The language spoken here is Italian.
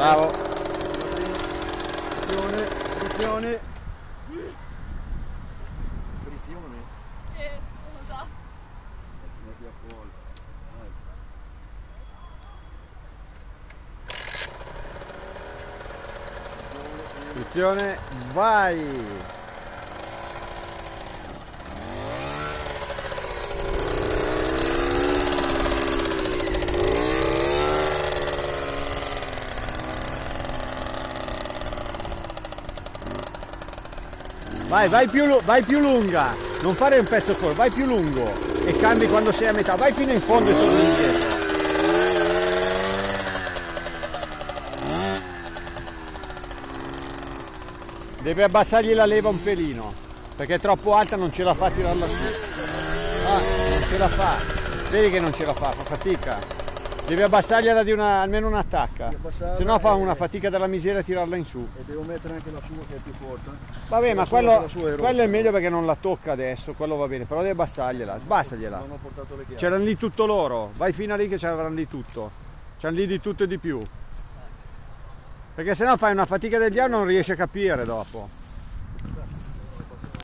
Bravo. Pressione, pressione. Pressione. Eh, scusa. Metti a fuoco. Attenzione, vai! Vai, vai più, vai più lunga, non fare un pezzo corto, vai più lungo e cambi quando sei a metà, vai fino in fondo e torni indietro. Devi abbassargli la leva un pelino, perché è troppo alta non ce la fa a tirarla su. Ah, non ce la fa. Vedi che non ce la fa, fa fatica. Devi abbassargliela di una, almeno un'attacca, se no fa una fatica della miseria a tirarla in su. E devo mettere anche la sua che è più forte. Vabbè, ma quello, è quello è meglio perché non la tocca adesso, quello va bene, però devi abbassargliela, sbassagliela. Non ho portato le chiavi. C'erano lì tutto loro, vai fino a lì che c'erano lì tutto. C'hanno lì di tutto e di più. Perché sennò fai una fatica del diavolo e non riesci a capire dopo.